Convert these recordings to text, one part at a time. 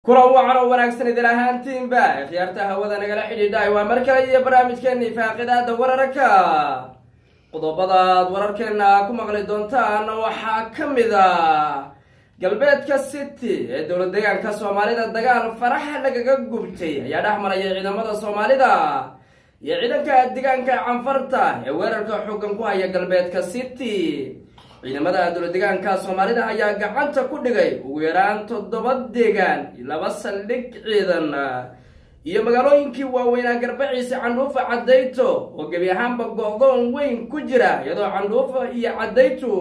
kulan wacan oo wanaagsan idin ahaantiinba khiyaarta hawada nagala xidhiidhay waa mar kale iyo barnaamijkeennii faaqidaada wararka. Qodobadaad wararkeenna ku maqli doontaan waxaa ka mid a galbeedka city ee dowlad deegaanka soomaalida dagaal faraxa lagaga gubtay ayaa dhex maraya ciidamada soomaalida iyo ciidanka deegaanka canfarta ee weerarka xoogan ku haya galbeedka city ciidamada dowlad deegaanka soomaalida ayaa gacanta ku dhigay ugu yaraan toddoba deegaan laba saldhig ciidan iyo magaalooyinkii waaweynaa garbaciisa candhuufa cadayto oo gebi ahaanba go-doon weyn ku jira iyadoo candhuufa iyo cadayto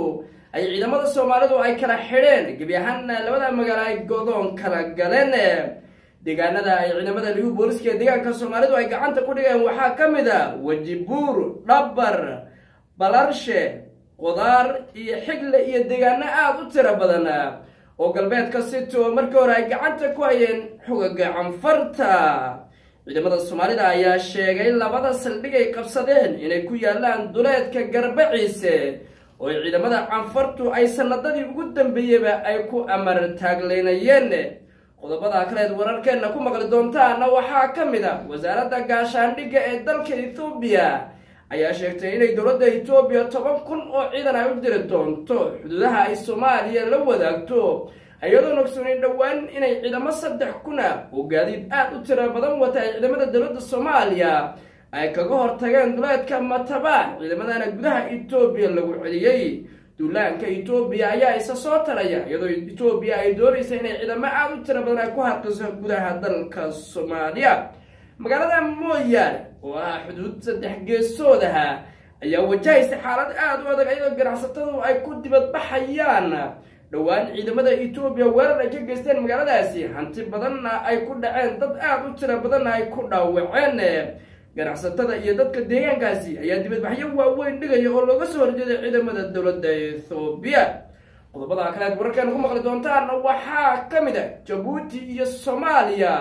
ay ciidamada soomaalidu ay kala xidheen. Gebi ahaanna labada magaalo ay go-doon kala galeen. Deegaanada ay ciidamada ligu booliska ee deegaanka soomaalidu ay gacanta ku dhigeen waxaa ka mid a wajibuur dhabar balarshe qudaar iyo xigle iyo deegaano aada u tiro badan oo galbeedka city oo markii hore ay gacanta ku hayeen xogaga canfarta ciidamada soomaalida ayaa sheegay labada saldhig ay qabsadeen inay ku yaalaan duleedka garbaciise oo ciidamada canfartu ay sanadadii ugu dambeeyeyba ay ku amar taagleynayeen qodobada kaleed wararkeenna ku maqli doontaana waxaa ka mid a wasaaradda gaashaandhigga ee dalka ethoobiya ayaa sheegtay inay dowladda etoobiya toban kun oo ciidan ay u diri doonto xuduudaha ay soomaaliya la wadaagto iyadoon ogsoonin dhowaan inay ciidamo saddex kuna oo gaadiid aada u tiro badan wata ay ciidamada dowladda soomaaliya ay kaga hortageen duleedka matabaan ciidamadana gudaha etoobiya lagu celiyey duulaanka etoobiya ayaa isa soo taraya iyadoo etoobiya ay doonaysa inay ciidamo aada u tiro badan ay ku harqiso gudaha dalka soomaaliya magaalada mooyaane oo ah xuduud saddex geesoodaha ayaa wajahaysa xaalad aada u adag iyadoo ganacsatadu ay ku dibadbaxayaan dhowaan ciidamada etoobiya weerar ay ka geysteen magaaladaasi hanti badanna ay ku dhaceen dad aada u tiro badanna ay ku dhaawaceen. Ganacsatada iyo dadka deegaankaasi ayaa dibadbaxyo waaweyn dhigaya oo looga soo horjeeday ciidamada dowladda ethoobiya qodobada kaleed wararkeena ku maqli doontaan waxaa ka mid a jabuuti iyo soomaaliya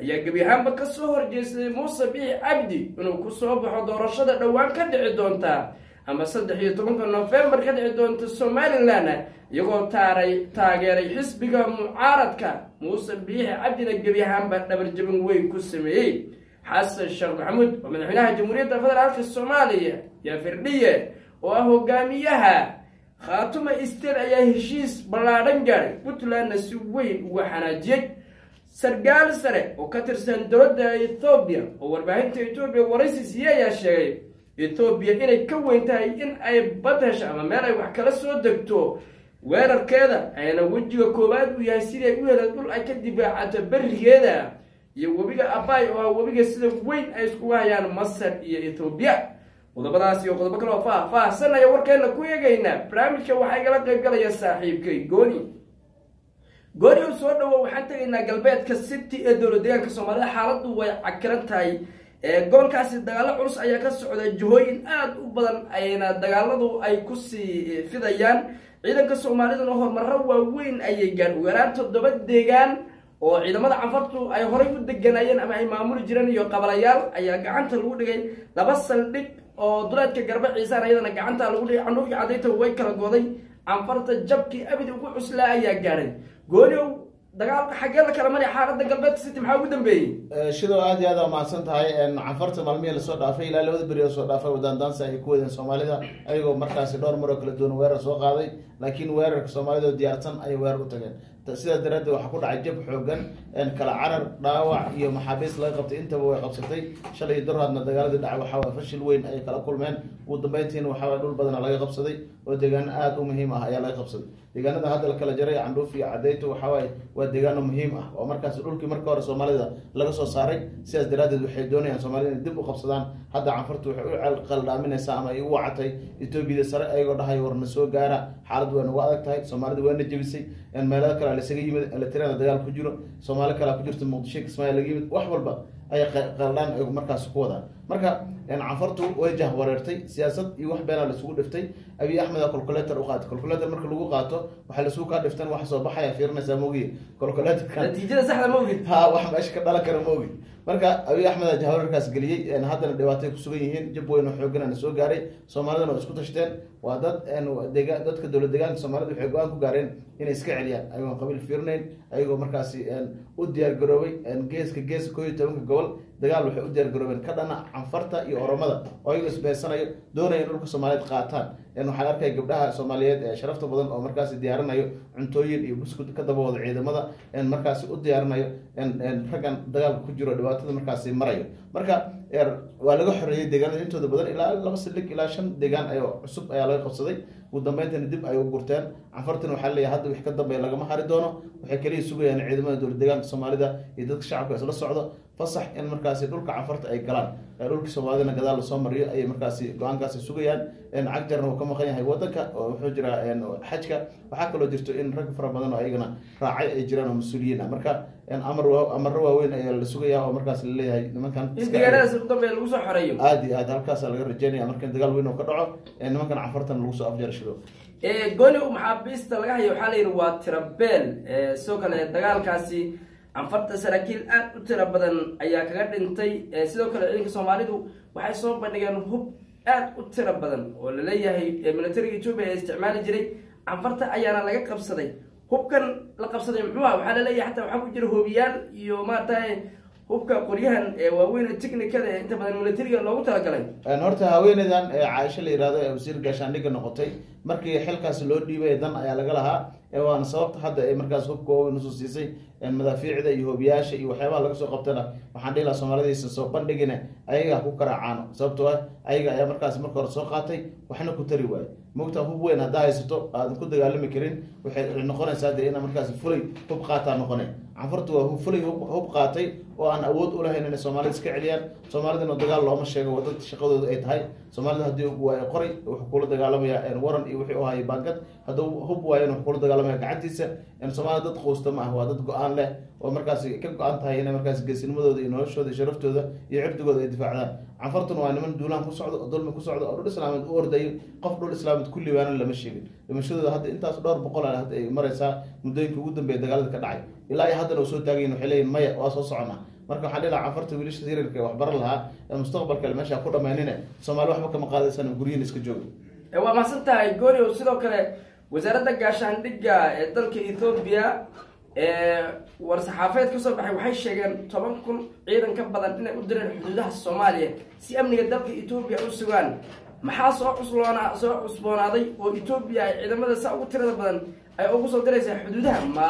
ayaa gebi ahaanba ka horjeestay muuse biixi cabdi inuu ku soo baxo doorashada dhowaan ka dhici doonta ama saddex iyo tobanka nofembar ka dhici doonta somalilan iyagoo taaray taageeray xisbiga mucaaradka. Muuse biixi cabdina gebi ahaanba dhabarjabin weyn ku sameeyey. Xasan sheekh maxamuud oo madaxweynaha jamhuuriyadda federaalka soomaaliya yaa firdhiye oo ah hogaamiyaha khaatuma state ayaa heshiis ballaadhan gaadhay puntlandna si weyn uga xanaajiyey sargaal sare oo ka tirsan dowladda ethoobiya oo warbaahinta etoobiya waraysi siye ayaa sheegay ethoobiya inay ka weyn tahay in ay bad hesho ama meel ay wax kala soo degto. Weerarkeeda ayna wejiga koowaad uu yahay sidii ay u heleen dhul ay ka difaacato berigeeda iyo webiga abay oo ah webiga sida weyn ay iskuga hayaan masar iyo ethoobiya qodobadaas iyo qodobo kale oo faah-faahsan aya warkeena ku eegaynaa barnaamijka waxaa igala qayb galaya saaxiibkay. Gooni gooni u soo dhawo waxaan tegaynaa galbeedka city ee dowlad deegaanka soomaalida xaaladdu way cakiran tahay. Gobolkaasi dagaalo culus ayaa ka socda. Jihooyin aada u badan ayna dagaaladu ay ku sii fidayaan. Ciidanka soomaaliduna horumaro waaweyn ayay gaan ugu yaraan toddoba deegaan oo ciidamada canfartu ay horay u deganayeen ama ay maamuli jireen iyo qabalayaal ayaa gacanta lagu dhigay. Laba saldhig oo duleedka garba ciisaan ayadana gacanta lagu dhigay. Canuufkii cadayta way kala goday canfarta jabkii abid ugu cuslaa ayaa gaadhay gooniow dagaalka xaggee la kala marya xaaladda galbeedka city maxaa ugu dambeeyey? Shidoo aad iyo aad aa mahadsan tahay canfarta maalmihii la soo dhaafay ilaa labada beri oo soo dhaafay wadaandaansi ay ku wadeen soomaalida ayagoo markaasi dhowr maroo kala duwan weerar soo qaaday laakiin weerarka soomaalida oo diyaarsan ayay weerar u tageen sidaas daraaddeed waxaa ku dhacay jab xoogan kala carar dhaawac iyo maxaabiis laga qabtay. Intaba way qabsatay. Shalay darhaadna dagaaladii dhacay waxaa fashil weyn ayay kala kulmeen. Ugu dambeyntiina waxaa dhul badana laga qabsaday oo deegaano aada u muhiim ah ayaa laga qabsaday. Deegaanada hadda la kala jaray candhuuf iyo cadayto waxawaaye waa deegaano muhiim ah oo markaas dhulkii marka hore soomaalida laga soo saaray. Sidaas daraaddeed waxay doonayaan soomaalida inay dib u qabsadaan. Hadda canfartu waxay u qaldhaaminaysaa ama ay u wacatay. Etoobiyada sare ayagoo dhahay warna soo gaara. Xaaladdu way nagu adag tahay. Soomaalida waana jebisay meelada kale lasaga yimid eletrina dagaal ku jiro soomaali kalea ku jirta muqdisho kismaayo laga yimid wax walba ayay qaldhaan ay markaas ku wadaan. Marka canfartu way jahwareertay siyaasad iyo wax beenaa laisugu dhiftay. Abiy axmeda colculator u qaatay. Colculator marka lagu qaato waxaa laisugu kaa dhiftan wax soo baxaya fiirinaysaa mogi colculatorka natiijada saxda ma ogid ha wax meesha ka dhalan kara maogi marka abiy axmed jahwareerkaas geliyey haddana dhibaatay kusugan yihiin jab weyn oo xooganana soo gaaray. Soomaalidana waa isku tashteen. Waa dad dadka dowlad deegaanka soomaalida waxay go'aan ku gaareen inay iska celiyaan. Ayagoon qabiil fiirinayn ayagoo markaasi u diyaar garoobay geeska geeska koo iyo tobanka gobol dagaal waxay u diyaar garoobeen ka dhana canfarta iyo oromada oo ayagoo isbeersanayo doonaya in dhulka soomaaliyeed qaataan. Waxaan arkaya gabdhaha soomaaliyeed ee sharafta badan oo markaasi diyaarinayo cuntooyin iyo buskud ka daba wado ciidamada markaasi u diyaarinayo raggan dagaalka ku jiro dhibaatada markaasi marayo. Marka waa laga xoreeyey deegaanada intooda badan ilaa laba silig ilaa shan deegaan cusub ayaa laga qabsaday ugu dambeyntina dib ay u gurteen. Canfartina waxaa leeyahay hadda wix ka dambeeya lagama hari doono. Waxay kaliya sugayaan ciidamada dowlad deegaanka soomaalida iyo dadka shacabka isla socdo. Fasax in markaasi dhulka canfarta ay galaan. Dhulka soomaalidana gadaal la soo mariyo ayay markaasi go'aankaasi sugayaan cagjarna uu ka maqan yahay wadanka oo wuxuu jiraa xajka. Waxaa kaloo jirto in rag fara badan oo ayagana raacay ay jiraan oo mas'uuliyiin ah. Marka amar amaro waaweyn ayaa la sugayaa oo markaas la leeyahay nimankan aada iyo aad halkaasa laga rajeynaya marka in dagaal weyn oo ka dhaco. Nimankan canfartana lagu soo afjarashido gooni maxaabiista laga hayo waxaa la yidhi waa tirabeel sidoo kale dagaalkaasi canfarta saraakiil aad u tiro badan ayaa kaga dhintay. Sidoo kale ciidanka soomaalidu waxay soo bandhigeen hub aad u tiro badan oo la leeyahay militariga etoobiya ee isticmaali jiray canfarta ayaana laga qabsaday. Hubkan la qabsaday muxuu ah? Waxaa la leeyahay xataa waxaa ku jira hoobiyaal iyo maaragtay hubka qoryahan waaweyn technicada ee inta badan militariga loogu talagalay. Horta haweeneydan caaisho la yihahdo ee wasiir gaashaandhigga noqotay markii xilkaas loo dhiibay dan ayaa laga lahaa waana sababta hadda ay markaas hubka waaweyn u soo siisay madaafiicda iyo hoobiyaasha iyo waxyaabaha laga soo qabtana waxaan dhihi laha soomaalidaysa soo bandhigina ayaga ku karaacaano sababtoo ah ayaga ayaa markaas marka hore soo qaatay waxna ku tari waaye mogta hub weyn haddaa haysato aadan ku dagaalami karin waxay noqonaysaa dee inaa markaas fulay hub qaataa noqonay. Canfartu waa fulay hub qaatay oo aan awood u lahayn inay soomaalida iska celiyaan. Soomaalidana dagaal looma sheego waa dad shaqadooda ay tahay. Soomaalida haddii waa qoray wuxuu kula dagaalamaya waran iyo wixii u hayay baangad hadduu hub waayan wuxuu kula dagaalamaya gacantiisa. Soomaalida dad quusta ma ah waa dad go'aan leh oo markaas ka go-an tahay inay markaas geesinimadooda iyo noloshooda iyo sharaftooda iyo cirdigooda ay difaacdaan. Canfartuna waa niman duulaan ku socdo oo dulmi ku socdo oo dhul islaameed u ordayo qof dhul islaameed kulli baana lama sheegin. Dhimashadooda hadda intaas dhowr boqol ah hadda ay maraysaa muddooyinka ugu dambeeya dagaalada ka dhacay. Ilaa iyo haddana oo soo taagayin waxay leeyihiin maya waa soo socona marka waxaan dhihi lahaa canfarta wiilasha yaryarka ee waxbaran lahaa ee mustaqbalkale meesha ku dhamaynine soomaali waxba kama qaadaysan guryihin iska jooga waa mahadsan tahay gooriow sidoo kale wasaaradda gaashaandhigga ee dalka ethoobiya war-saxaafeed ka soo baxay waxay sheegeen toban kun ciidan ka badan inay u direen xuduudaha soomaaliya si amniga dalka etoobiya u sugaan. Maxaa soo cusloona soo cusboonaaday oo etoobiya ay ciidamada saa ugu tirada badan ay ugu soo diraysaa xuduudaha? Ma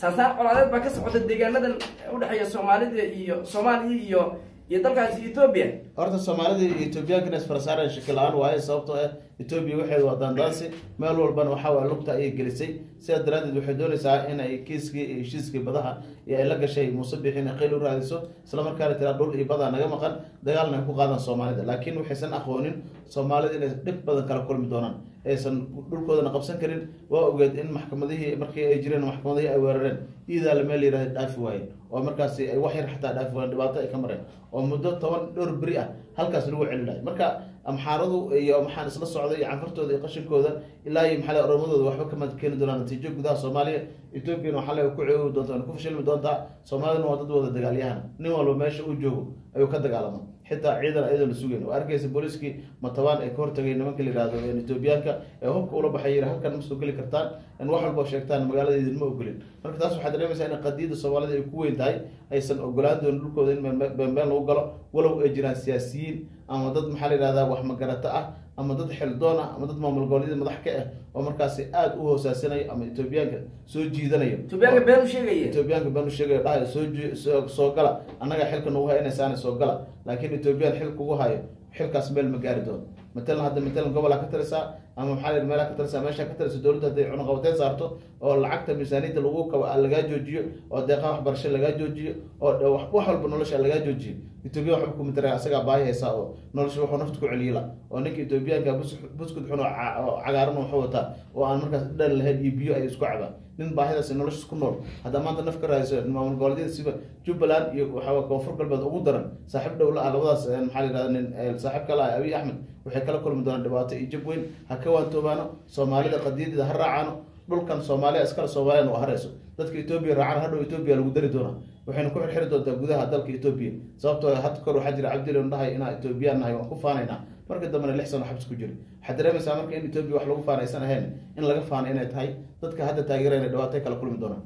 saasaan colaadeed baa ka socota deegaanadan udhexeeya soomaalida iyo soomaaliya iyo iyo dalkaasi etoobiya horta soomaalida iyo ethoobiyankana isfarasaareen shaki la'aan waaye sababtoo ah etoobiya waxeed waa daandaansi meel walbana waxaa waa lugta ayay gelisay. Sidaas daraaddeed waxay doonaysaa in ay kiiskii iyo heshiiskii badaha iyo ay la gashay muuse bixi inay qeyl u raadiso. Isla markaana tiraa dhul iyo badaa naga maqan dagaalna ay ku qaadaan soomaalida. Laakiin waxaysan aqoonin soomaalida inay dhib badan kala kulmi doonaan. Aysan dhulkoodana qabsan karin. Waa ogeed in maxkamadihii markii ay jireen maxkamadihii ay weerareen. Iidaala meel yihahda dhaafi waayeen oo markaasi ay wax yar xataa dhaafi waayeen dhibaato ay ka mareen oo muddo toban dhowr beri ah halkaas lagu celinayo marka amxaaradu iyo maxaan isla socday iyo canfartooda iyo qashinkooda ilaa iyo maxaa oromadooda waxba kama keeni doonaan natiijo gudaha soomaaliya. Ethoobiyan waxaa le ku ceewi doonta ku fashilmi doontaa soomaalidana waa dad wada dagaalyahan. Nin walba meesha uu joogo ayuu ka dagaalama xitaa ciidan ayadoo la sugeyn oo arkaysa booliiskii matabaan ay ka hortagay nimanka la yihahdo ethoobiyaanka ee hubka ula baxay yiri halkan ma soo geli kartaan in wax walba sheegtaan magaalada idinma ogolin. Marka taas waxaad dareemaysaa in qadiyada soomaalida ay ku weyn tahay aysan ogolaan doonin dhulkooda in beenbeen lagu galo walow ay jiraan siyaasiyiin ama dad maxaa la yihahdaa wax magarato ah ama dad xildoon ah ama dad maamul goboleedyada madax ka ah oo markaasi aada u hoosaasinayo ama etoobiyaanka soo jiidanayo. Etoobiyaanka been u sheegaya. Etoobiyaanka been u sheegayo dhahayo soo soo soo gala. Annaga xilka nagu hayo inaysaana soo gala. Laakiin etoobiyaan xil kugu hayo xilkaas meel ma gaari doono. Matalan hadda matalan gobolaa ka talisaa ama maxaa la meelaa ka talisaa meesha ka talisa dowladda hadday cunaqabateyn saarto oo lacagta miisaaniyadda lagu kaba lagaa joojiyo oo deeqaha waxbarasho lagaa joojiyo oo wax wax walba nolosha lagaa joojiyo etoobiya waxba kuma daraa asagaa baahi haysaa oo nolosha wuxuu nafta ku celiyila oo ninka etoobiyaanka buskud xun oo ca- oo cagaaran wuxuu wataa oo aan markaas dhan lahayn iyo biyo ay isku cabaan nin baahidaas noloshiis ku nool haddaa maanta naf ka raadayso maamul goboleedyada siba jubbaland iyo waxaa koonfur galbeed ugu daran saaxiib dhow la ah labadaas maxaa la yidhahda nin saaxiib kala ah abiy axmed waxay kala kulmi doonaan dhibaato iyo jab weyn. Ha ka waantoobaano soomaalida qadiyadeeda ha raacaano dhulkan soomaaliya iskale soomaaliyana u harayso dadka etoobiya raacaan hadhow etoobiya lagu dari doonaa waxayna ku xirxiri doontaa gudaha dalka etoobiya sababtoo had kor waxaa jira cabdilon dhahay inaa etoobiyaan nahay waan ku faanaynaa marka dambena lix sano xabsi ku jira waxaad dareemaysaa marka in etoobiya wax lagu faanaysan ahayn in laga faano inay tahay dadka hadda taageerayna dhibaatay kala kulmi doonaan.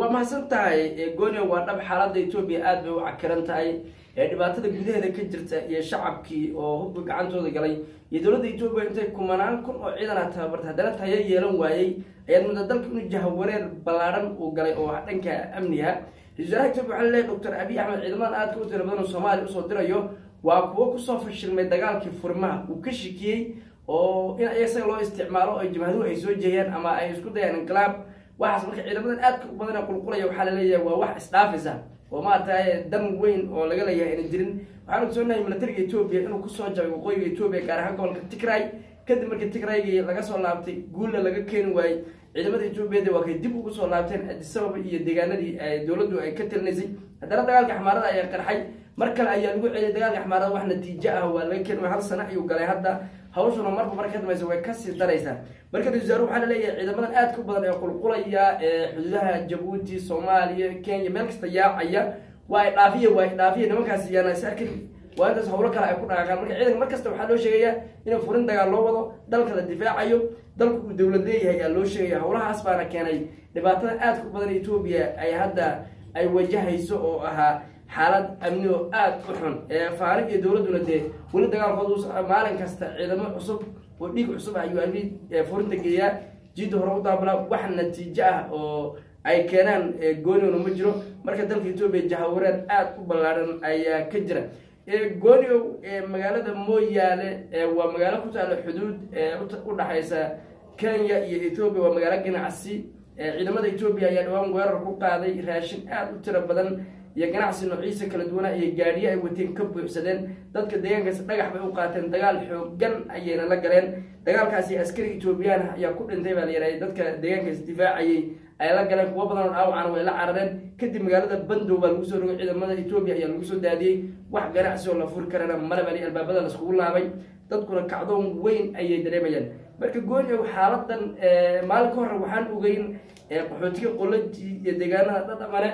Waa mahadsan tahay gonia waa dhab xaaladda etoobiya aada bay u cakiran tahay. Ee dhibaatada gudaheeda ka jirta iyo shacabkii oo hubka gacantooda galay iyo dowladda etoobiya intay kumanaan kun oo ciidana tababarta. Haddana tayo yeelan waayey ayaad mudda dalka inuu jahawareer ballaadhan uu galay oo ah dhanka amniga etoobiya waxaa la leeyahay doctor abiy axmed ciidamadan aadka u tira badan oo soomaaliya u soo dirayo waa kuwo ku soo fashilmay dagaalkii furimaha uu ka shikiyey oo in isaga loo isticmaalo oo jabhaduhu ay soo jeeyaan ama ay isku dayaan inqilaab. Waxaas marka ciidamadan aadka u badan ee qulqulaya waxaa la leeyahay waa wax isdhaafisa. Oo maaragtay dan weyn oo laga leeyahay ayna jirin. Waxaan ogsoonahay militariga etoobiya inuu ku soo jabay waqooyiga etoobiya gaar ahaan gobolka tigray kadib markii tigraygii laga soo laabtay guulna laga keeni waayey ciidamada etoobiyada waa kay dib ugu soo laabteen adisababa iyo deegaanadii dowladdu ay ka talinaysay haddana dagaalka xamaarada ayaa qarxay. Mar kale ayaa lagu celiyay dagaalka xamaarada wax natiijo ah waa laga keeni waay hal sano ayuu galay. Hadda hawshuna marba marka ka dambaysa way ka sii daraysaa marka ra'isul wasaare waxaa la leeyahay ciidamadan aadka u badan ee qulqulaya ee xuduudaha jabuuti soomaaliya kenya meel kasta yaacaya. Waa ay dhaafiya waa dhaafiya nimankaas yaana is arkin. Waa intaas howlo kale ay ku dhaqaaqaan. Marka ciidanka mar kasta waxaa loo sheegayaa in furin dagaal loo wado dalka la difaacayo dalku uu dowlad leeyahay ayaa loo sheegaya howlahaas baana keenay. Dhibaatada aadka u badan etoobiya ay hadda ay wajahayso oo ahaa xaalad amni oo aada u xun. Ee faari iyo dowladduna dee weli dagaalkooda u socda maalin kasta ciidamo cusub oo dhiig cusub ah ayuu abi furinta geeyaa. Jidda hore u daabala wax natiijo ah oo ay keenaan gooniona ma jiro. Marka dalka etoobiya jahawareer aada u ballaadhan ayaa ka jira gooniow magaalada mooyaale waa magaalo ku taalla xuduud u dhaxaysa kenya iyo etoobiya waa magaalo ganacsi ciidamada etoobiya ayaa dhawaan weerar ku qaaday raashin aada u tiro badan iyo ganacsi noociisa kala duwana iyo gaadhiyo ay wateen ka buuxsadeen. Dadka deegaankaas dhagax bay u qaateen dagaal xoogan ayayna la galeen. Dagaalkaasi askari etoobiyaan ayaa ku dhintay baa la yidhahay dadka deegaankaas difaacayay ay la galeen kuwo badan oo dhaawacana way la carareen. Kadib magaalada bandow baa lagu soo rogay ciidamada etoobiya ayaa lagu soo daadiyey wax ganacsi oo la furi karana male bali albaabada laiskugu laabay. Dadkuna kacdoon weyn ayay dareemayaan. Marka gooniow xaaladan maalin ka hore waxaan ogeyn qaxootiga qolaji iyo deegaanada dhadhamane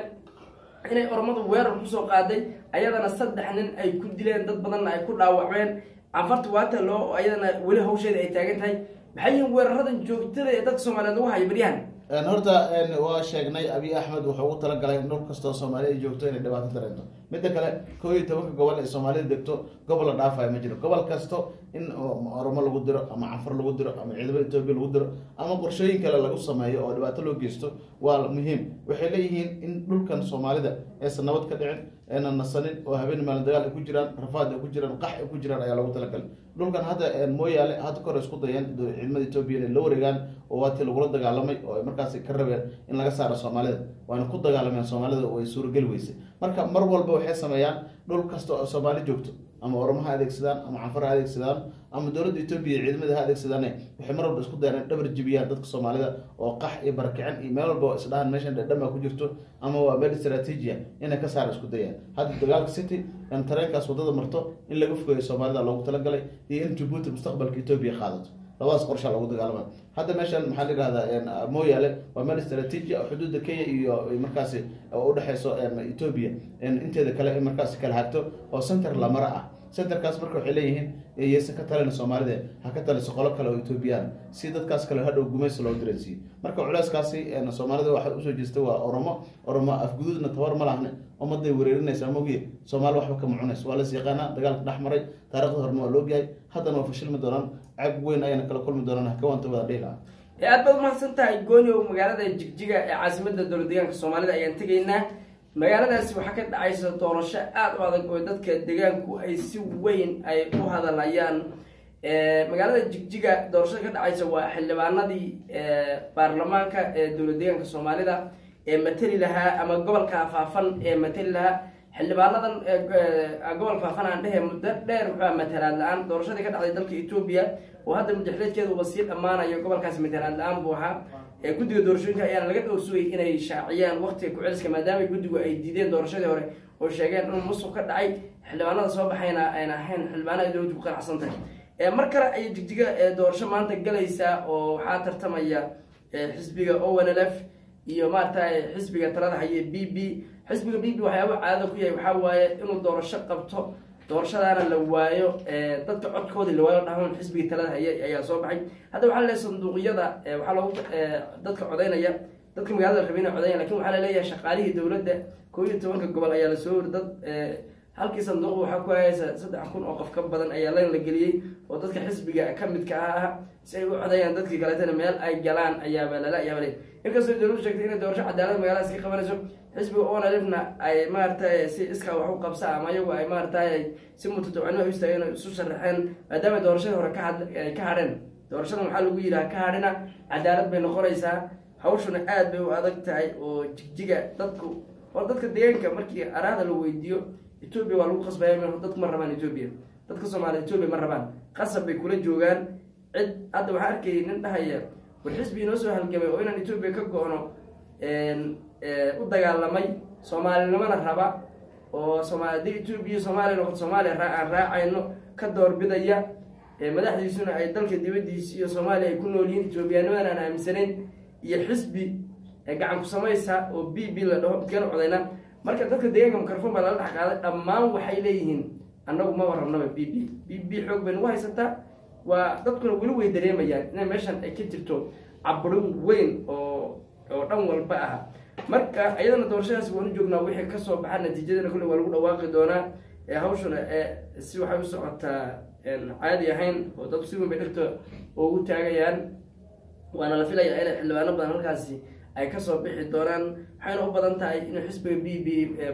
inay ormadu weerar ku soo qaaday. Ayadana saddex nin ay ku dileen dad badanna ay ku dhaawacmeen. Canfarta waata loo ayadana weli hawsheeda ay taagan tahay. Maxay yihiin weeraradan joogtada ee dadka soomaaliyeed lagu hayo baryahan horta waa sheegnay abiy axmed wuxuu ugu talagalay in dhul kastoo soomaalida joogto inay dhibaato dareento. Midda kale koo iyo tobanka gobol ee soomaalida degto gobol la dhaafayo ma jiro. Gobol kasto in oromo lagu diro ama canfar lagu diro ama ciidamada etoobiya lagu diro ama qorshooyin kale lagu sameeyo oo dhibaato loo geysto waa muhiim. Waxay leeyihiin in dhulkan soomaalida aysan nabad ka dhicin aynan nasanin oo habeen maalin dagaal ay ku jiraan rafaad ay ku jiraan qax ay ku jiraan ayaa lagu talagalay. Dhulkan hadda mooyaale hadda kor isku dayeen ciidamada etoobiya inay la wareegaan oo waatii lagula dagaalamay oo ay markaas ka rabeen in laga saaro soomaalida. Waana ku dagaalameen soomaalida oo ay suurageli weysay. Marka mar walba waxay sameeyaan dhul kasta oo soomaali joogto ama oromo ha adeegsadaan ama canfar ha adeegsadaan ama dowladda etoobiya iyo ciidamada ha adeegsadaan waxay mar walba isku dayaan dhabar jibiyaan dadka soomaalida oo qax iyo barakicin iyo meel walba isdhahan meeshan dhadhama ku jirto ama waa meel istraatiijia inay ka saara isku dayaan. Hadda dagaalka city in tareenkaas waddada marto in laga fogeeyo soomaalida loogu talagalay iyo in jabuuti mustaqbalka etoobiya qaadato labadaas qorshaa lagu dagaalama. Hadda meeshan maxaa la yihahdaa mooyaale waa meel istraatiiji oo xuduudda kenya iyo markaasi udhexeyso etoobiya inteeda kale markaasi kala hagto oo center lamara ah centerkaas marka waxay leeyihiin yaysan ka talin soomaalida ha ka taliso qolo kale oo etoobiyaan si dadkaas kale hadhow gumaysi loo diransiiyo marka culeyskaasi soomaalida waxay u soo jeestay waa oromo oromo afguduudna tabar ma lahne ummaday wereerinaysa mogiye soomaali waxba kama cunayso waa las yaqaanaa dagaalka dhex maray taarikhda horena waa loogyahay haddana waa fashilmi doonaan cag weyn ayana kala kulmi doonaan hakawaanta wada dhihi aad baad umahadsan tahay gooniow magaalada jigjiga ee caasimada dowlad deegaanka soomaalida ayaan tegaynaa magaaladaasi waxaa ka dhacaysa doorasho aada u adag oo dadka deegaanku ay si weyn ay u hadalayaan magaalada jigjiga doorashada ka dhacaysa waa xildhibaanadii baarlamaanka ee dowlad deegaanka soomaalida ee mateli lahaa ama gobolka faafan ee mateli lahaa. Xildhibaanadan gobolka faafan dhehe muddo dheer wuxuu matalaad la'aan. Doorashadii ka dhacday dalka etoobiya oo hadda mudaxleedkeeda uba sii dhammaanayo gobolkaasi matalaad la'aan buu ahaa guddiga doorashooyinka ayaana laga dhowrsugay inay shaaciyaan waqtiga ku-celiska maadaama guddigu ay diideen doorashadii hore oo sheegeen inuu musuq ka dhacay. Xildhibaanada soo baxayna ayna ahayn xildhibaanada dowladdu ku qanacsan tahay mar kale ayay jigjiga doorasho maanta galaysaa oo waxaa tartamaya xisbiga onlf iyo maaragtay xisbiga talada haye b b. Xisbiga b b waxyaaba caadada ku yahay waxaa waaye inuu doorasho qabto doorashadaana la waayo dadka codkoodii la waayo dhahan xisbiga talada haye ayaa soo baxay. Hadda waxaa la leeyahay sanduuqyada waxaa loogu dadka codaynaya dadka magaalada rabina codaya laakiin waxaa la leeyahay shaqaalihii dowladda koo iyo tobanka gobol ayaa la soo wari dad halkii sanduuq waxaa ku hayaysa saddex kun oo qof ka badan ayaa layn la geliyey oo dadka xisbiga ka midka ah si ay u codayaan dadkii kaleetana meel ay galaan ayaaba lala yaabale. Inkastoo dowladdu sheegtay inay doorasho cadaalad magaaladaas ka qabanayso xisbiga onalifna ay maaragtay si iskaa wax u qabsa ama iyagu ay maaragtay si mutadawacnimo u istaageen oo isu sharaxeen maadaama doorashadii hore ka ka hadheen. Doorashadan waxaa lagu yidhaha ka hadhina cadaalad bay noqonaysaa. Hawshuna aad bay u adag tahay oo jigjiga dadku hor dadka deegaanka markii araada la weydiiyo etoobiya waa lagu qasbaya dadku ma rabaan etoobiya dadka soomaaliya etoobiya ma rabaan. Qasab bay kula joogaan. Cid hadda waxaa arkayay nin dhahaya war xisbi inoo soo halgamay oo inaan etoobiya ka go-no u dagaalamay soomaalinimana raba oo sooma haddii etoobiya soomaaliya noqoto soomaaliya aan raacayno ka doorbidaya madaxdiisuna ay dalka dibadiisi iyo soomaaliya ay ku nool yihiin etoobiyaanimadan aan aaminsanayn iyo xisbi gacan ku samaysa oo b b la dhaho keena codayna marka dadka deegaanka mikrofon baa lala dhex qaaday dhammaan waxay leeyihiin annagu ma warrabnaba b b b b xoog bay nagu haysataa waa dadkuna weli way dareemayaan inay meeshan ay ka jirto cabrin weyn oo oo dhan walba ah. Marka iyadana doorashadaasi waanu joognaa wixii ka soo baxa natiijadana kolley waa lagu dhawaaqi doonaa. Hawshuna si waxay u socotaa caadi ahayn oo dadku si weyn bay dhirta ugu taagayaan. Waana la filayaa inay xildhibaano badan halkaasi ay ka soo bixi doonaan. Waxayna u badan tahay inuu xisbiga b b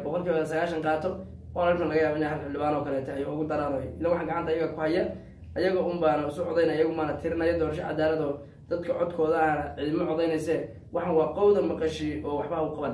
boqol kiiba sagaashan qaato. Onalifna laga yaaba ina hal xildhibaan oo kaleeta ay ugu daraan ila waxaan gacanta ayaga ku haya ayaga un baana isu codayna iyagu maana tirinaya doorasho cadaalad oo dadka codkooda ahna cidimo codaynayse waxan waa qowda maqashi oo waxba u qaban